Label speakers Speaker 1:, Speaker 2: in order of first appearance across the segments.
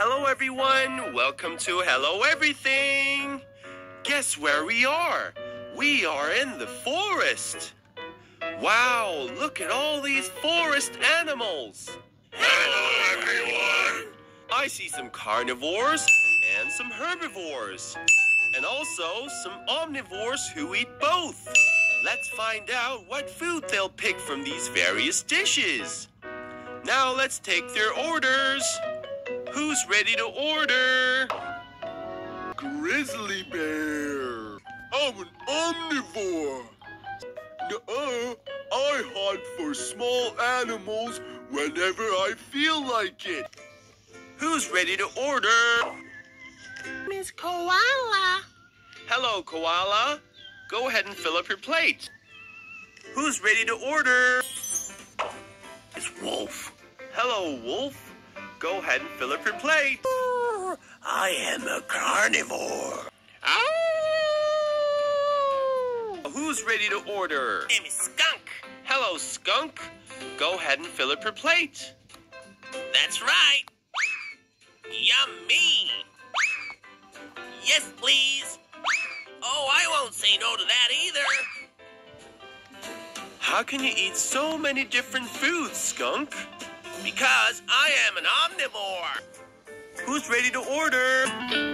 Speaker 1: Hello, everyone. Welcome to Hello Everything. Guess where we are? We are in the forest. Wow, look at all these forest animals.
Speaker 2: Hello, everyone.
Speaker 1: I see some carnivores and some herbivores, and also some omnivores who eat both. Let's find out what food they'll pick from these various dishes. Now let's take their orders. Who's ready to order?
Speaker 2: Grizzly bear. I'm an omnivore. Nuh-uh. I hunt for small animals whenever I feel like it.
Speaker 1: Who's ready to order?
Speaker 3: Miss Koala.
Speaker 1: Hello, Koala. Go ahead and fill up your plate. Who's ready to order?
Speaker 2: It's Wolf.
Speaker 1: Hello, Wolf. Go ahead and fill up your plate.
Speaker 2: Ah, I am a carnivore. Ah!
Speaker 1: Who's ready to order?
Speaker 3: Name is Skunk.
Speaker 1: Hello, Skunk. Go ahead and fill up your plate.
Speaker 3: That's right. Yummy. Yes, please. Oh, I won't say no to that either.
Speaker 1: How can you eat so many different foods, Skunk?
Speaker 3: Because I am an omnivore.
Speaker 1: Who's ready to order?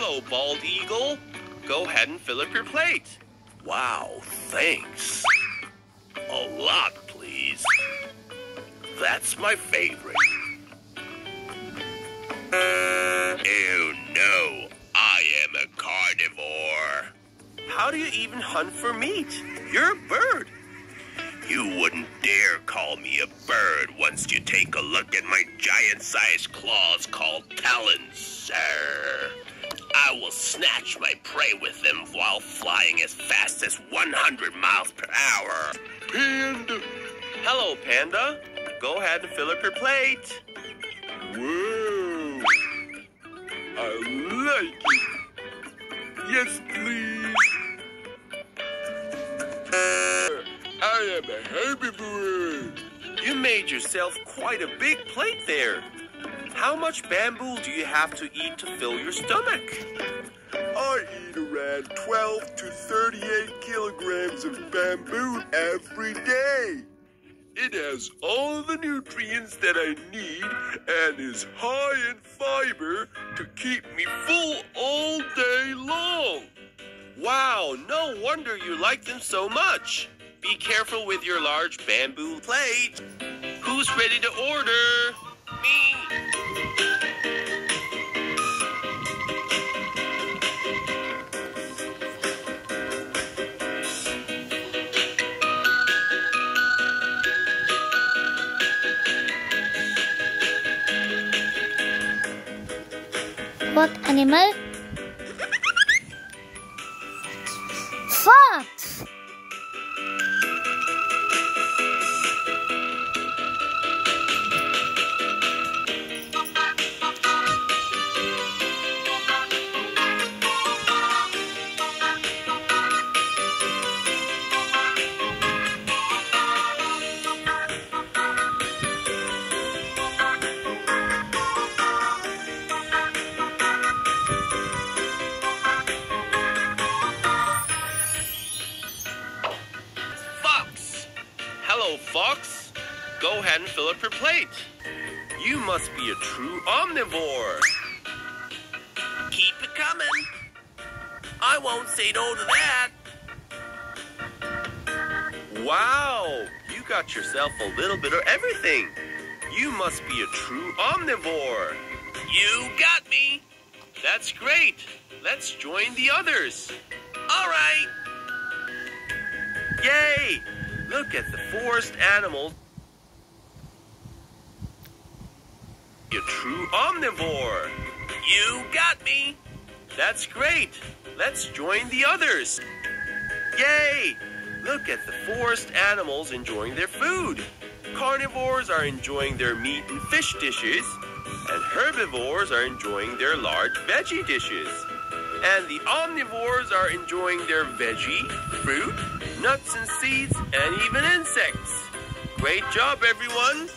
Speaker 2: Hello, bald eagle.
Speaker 1: Go ahead and fill up your plate.
Speaker 3: Wow, thanks. A lot, please. That's my favorite. Uh, oh no, I am a carnivore.
Speaker 1: How do you even hunt for meat? You're a bird.
Speaker 3: You wouldn't dare call me a bird once you take a look at my giant sized claws called talons, snatch my prey with them while flying as fast as 100 miles per hour.
Speaker 2: Panda.
Speaker 1: Hello, panda. Go ahead and fill up your plate.
Speaker 2: Whoa. I like it. Yes, please. I am a herbivore.
Speaker 1: You made yourself quite a big plate there. How much bamboo do you have to eat to fill your stomach?
Speaker 2: I eat around 12 to 38 kilograms of bamboo every day. It has all the nutrients that I need and is high in fiber to keep me full all day long.
Speaker 1: Wow, no wonder you like them so much. Be careful with your large bamboo plate. Who's ready to order?
Speaker 3: Me.
Speaker 4: What animal?
Speaker 1: Go ahead and fill up your plate. You must be a true omnivore.
Speaker 3: Keep it coming. I won't say no to that.
Speaker 1: Wow, you got yourself a little bit of everything. You must be a true omnivore.
Speaker 3: You got me.
Speaker 1: That's great. Let's join the others.
Speaker 3: All right.
Speaker 1: Yay! Look at the forest animals. A true omnivore.
Speaker 3: You got me.
Speaker 1: That's great. Let's join the others. Yay! Look at the forest animals enjoying their food. Carnivores are enjoying their meat and fish dishes, and herbivores are enjoying their large veggie dishes. And the omnivores are enjoying their veggie, fruit, nuts and seeds, and even insects. Great job, everyone!